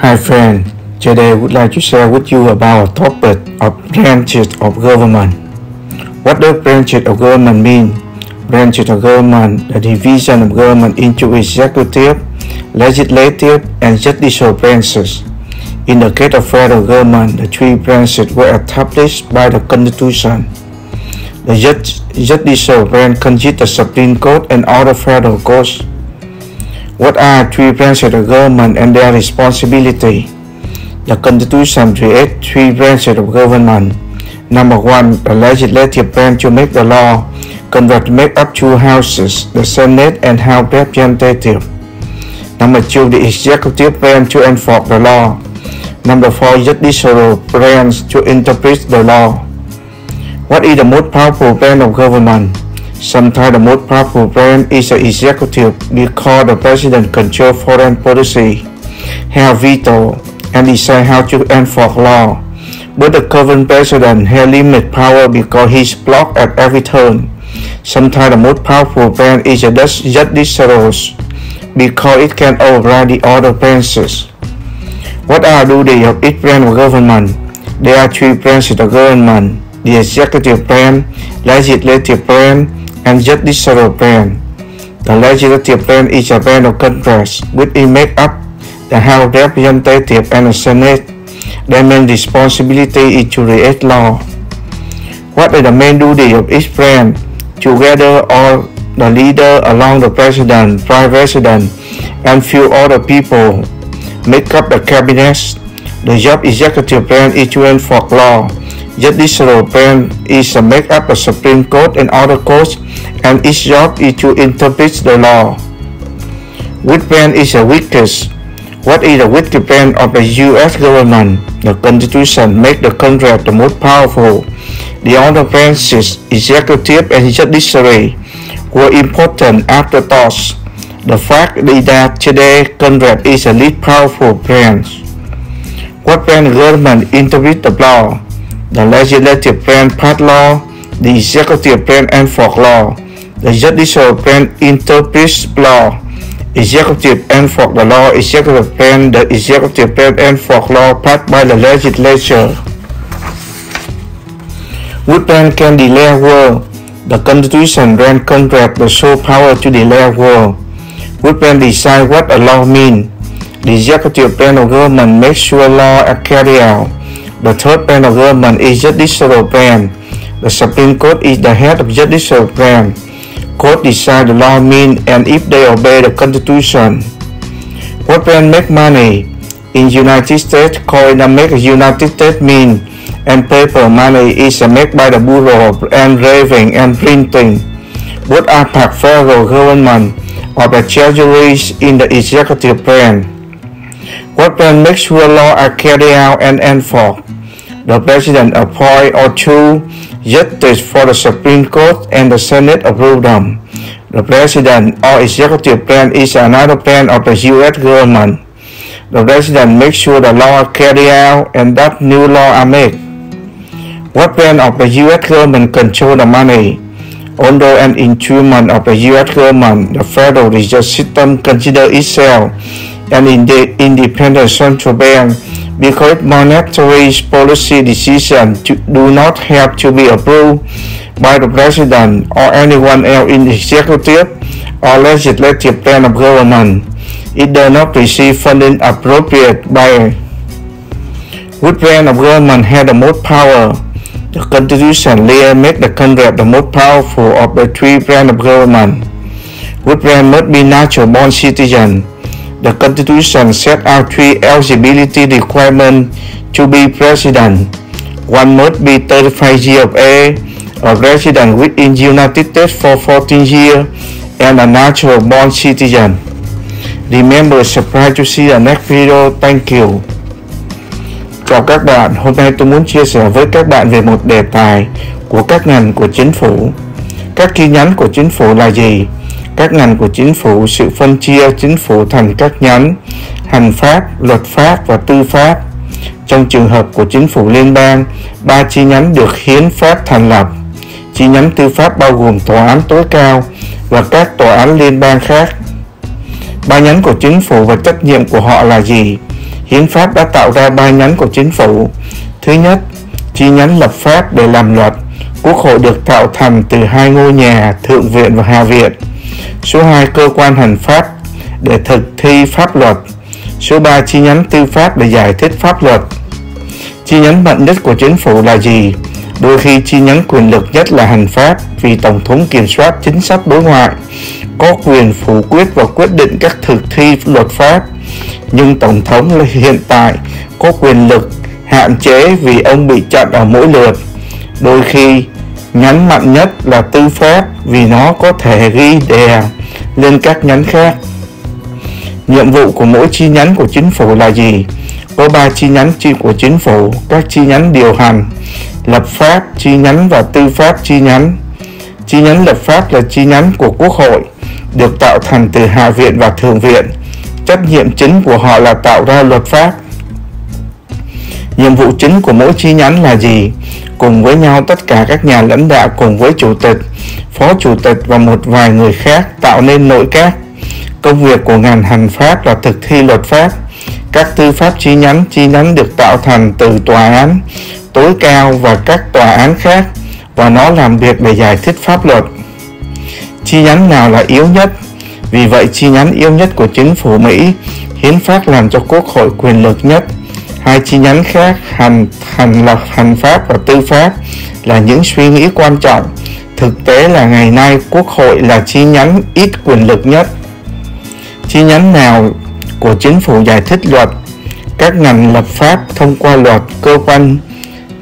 Hi friend, today I would like to share with you about a topic of branches of government. What does branches of government mean? Branches of government, the division of government into executive, legislative, and judicial branches. In the case of federal government, the three branches were established by the Constitution. The judicial branch consists the Supreme Court and other federal courts. What are three branches of government and their responsibility? The Constitution creates three branches of government. Number one, the legislative branch to make the law, Congress to make up two houses, the Senate and House of Representatives. Number two, the executive branch to enforce the law. Number four, judicial branch to interpret the law. What is the most powerful branch of government? Sometimes the most powerful branch is the executive because the president controls foreign policy, have veto, and decide how to enforce law. But the current president has limited power because he is blocked at every turn. Sometimes the most powerful branch is the judicial because it can override the other branches. What are the duties of each branch of government? There are three branches of government, the executive branch, legislative branch, and judicial branch. The legislative branch is a branch of Congress, which is made up the House of Representatives and the Senate. Their main responsibility is to create law. What are the main duties of each branch? Together, all the leader along the president, vice president, and few other people make up the cabinet. The job executive branch is to enforce law. Judicial branch is to make up the Supreme Court and other courts and its job is to interpret the law. Which branch is the weakest? What is the weakest branch of the U.S. government? The Constitution makes the Congress the most powerful. The other branches, executive and judiciary, were important afterthoughts. The fact is that today Congress is the least powerful branch. What branch government interprets the law? The legislative branch pass law, the executive branch enforce law, the judicial branch interprets law, executive enforce the law, executive branch, the executive branch enforce law passed by the legislature. Which branch can declare war? The Constitution grants Congress the sole power to declare war. Which branch decide what a law means? The executive branch of government makes sure law are carried out. The third branch of government is judicial branch. The Supreme Court is the head of judicial branch. Court decide the law mean and if they obey the Constitution. What branch make money? In United States, coin make United States mean and paper money is made by the Bureau of Engraving and Printing. Both are part federal government of the treasuries in the executive branch. What branch makes sure law are carried out and enforced? The President appoint or two judges for the Supreme Court and the Senate approve them. The President or executive branch is another branch of the U.S. government. The President makes sure the law are carried out and that new law are made. What branch of the U.S. government control the money? Under an instrument of the U.S. government, the Federal Reserve System consider itself an independent central bank because monetary policy decisions do not have to be approved by the president or anyone else in the executive or legislative branch of government. It does not receive funding appropriate by which branch of government has the most power. The Constitution later makes the Congress the most powerful of the three branches of government. Which branch must be natural born citizen. The Constitution set out three eligibility requirements to be president. One must be 35 years of age, a resident within the United States for 14 years, and a natural born citizen. Remember, subscribe to see the next video. Thank you. Chào các bạn, hôm nay tôi muốn chia sẻ với các bạn về một đề tài của các ngành của chính phủ. Các chi nhánh của chính phủ là gì? Các ngành của chính phủ sự phân chia chính phủ thành các nhánh hành pháp, luật pháp và tư pháp. Trong trường hợp của chính phủ liên bang, ba chi nhánh được hiến pháp thành lập. Chi nhánh tư pháp bao gồm tòa án tối cao và các tòa án liên bang khác. Ba nhánh của chính phủ và trách nhiệm của họ là gì? Hiến pháp đã tạo ra ba nhánh của chính phủ. Thứ nhất, chi nhánh lập pháp để làm luật. Quốc hội được tạo thành từ hai ngôi nhà, Thượng viện và Hạ viện. Số 2, cơ quan hành pháp để thực thi pháp luật. Số 3, chi nhánh tư pháp để giải thích pháp luật. Chi nhánh mạnh nhất của chính phủ là gì? Đôi khi chi nhánh quyền lực nhất là hành pháp vì Tổng thống kiểm soát chính sách đối ngoại, có quyền phủ quyết và quyết định các thực thi luật pháp. Nhưng Tổng thống hiện tại có quyền lực hạn chế vì ông bị chặn ở mỗi lượt. Đôi khi nhánh mạnh nhất là tư pháp vì nó có thể ghi đè lên các nhánh khác. Nhiệm vụ của mỗi chi nhánh của chính phủ là gì? Có ba chi nhánh chi của chính phủ, các chi nhánh điều hành, lập pháp chi nhánh và tư pháp chi nhánh. Chi nhánh lập pháp là chi nhánh của Quốc hội, được tạo thành từ Hạ viện và Thượng viện. Trách nhiệm chính của họ là tạo ra luật pháp. Nhiệm vụ chính của mỗi chi nhánh là gì? Cùng với nhau tất cả các nhà lãnh đạo cùng với chủ tịch, phó chủ tịch và một vài người khác tạo nên nội các. Công việc của ngành hành pháp là thực thi luật pháp. Các tư pháp chi nhánh chi nhánh được tạo thành từ tòa án tối cao và các tòa án khác và nó làm việc để giải thích pháp luật. Chi nhánh nào là yếu nhất? Vì vậy chi nhánh yếu nhất của chính phủ Mỹ, hiến pháp làm cho quốc hội quyền lực nhất. Hai chi nhánh khác, hành hành lập hành pháp và tư pháp là những suy nghĩ quan trọng. Thực tế là ngày nay quốc hội là chi nhánh ít quyền lực nhất. Chi nhánh nào của chính phủ giải thích luật, các ngành lập pháp thông qua luật, cơ quan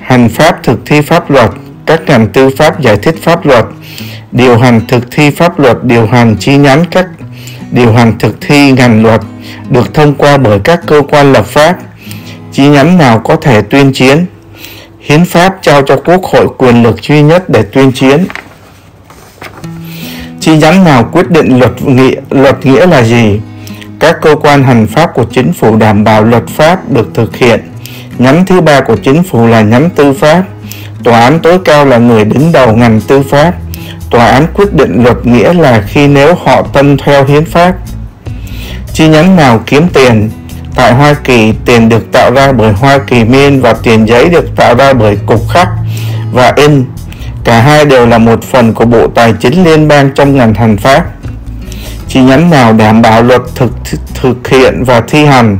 hành pháp thực thi pháp luật, các ngành tư pháp giải thích pháp luật, điều hành thực thi pháp luật, điều hành chi nhánh các điều hành thực thi ngành luật được thông qua bởi các cơ quan lập pháp. Chi nhánh nào có thể tuyên chiến? Hiến pháp trao cho Quốc hội quyền lực duy nhất để tuyên chiến. Chi nhánh nào quyết định luật nghĩa, luật nghĩa là gì? Các cơ quan hành pháp của chính phủ đảm bảo luật pháp được thực hiện Nhánh thứ ba của chính phủ là nhánh tư pháp. Tòa án tối cao là người đứng đầu ngành tư pháp. Tòa án quyết định luật nghĩa là khi nếu họ tuân theo hiến pháp. Chi nhánh nào kiếm tiền? Tại Hoa Kỳ, tiền được tạo ra bởi Hoa Kỳ Min và tiền giấy được tạo ra bởi Cục Khắc và In. Cả hai đều là một phần của Bộ Tài chính Liên bang trong ngành hành pháp. Chi nhánh nào đảm bảo luật thực thực hiện và thi hành?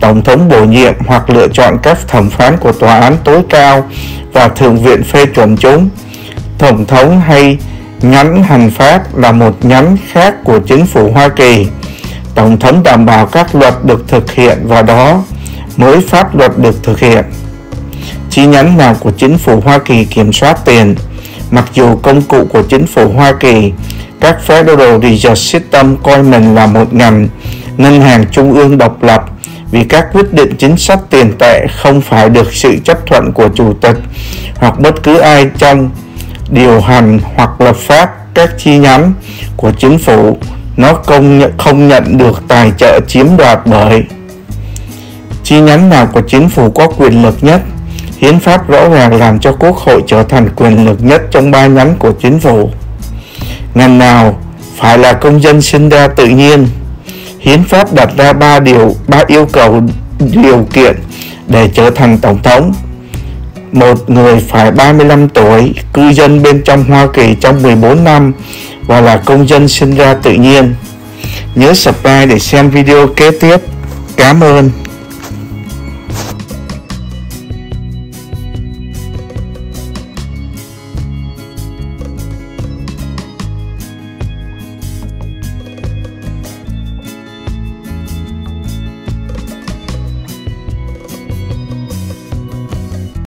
Tổng thống bổ nhiệm hoặc lựa chọn các thẩm phán của tòa án tối cao và thượng viện phê chuẩn chúng. Tổng thống hay nhánh hành pháp là một nhánh khác của chính phủ Hoa Kỳ. Tổng thống đảm bảo các luật được thực hiện và đó mới pháp luật được thực hiện. Chi nhánh nào của chính phủ Hoa Kỳ kiểm soát tiền? Mặc dù công cụ của chính phủ Hoa Kỳ, các Federal Reserve System coi mình là một ngành ngân hàng trung ương độc lập vì các quyết định chính sách tiền tệ không phải được sự chấp thuận của chủ tịch hoặc bất cứ ai trong điều hành hoặc lập pháp các chi nhánh của chính phủ nó công nhận, không nhận được tài trợ chiếm đoạt bởi chi nhánh nào của chính phủ có quyền lực nhất. Hiến pháp rõ ràng làm cho quốc hội trở thành quyền lực nhất trong ba nhánh của chính phủ. Ngành nào phải là công dân sinh ra tự nhiên? Hiến pháp đặt ra ba điều ba yêu cầu điều kiện để trở thành tổng thống một người phải 35 tuổi, cư dân bên trong Hoa Kỳ trong 14 năm và là công dân sinh ra tự nhiên. Nhớ subscribe để xem video kế tiếp. Cảm ơn.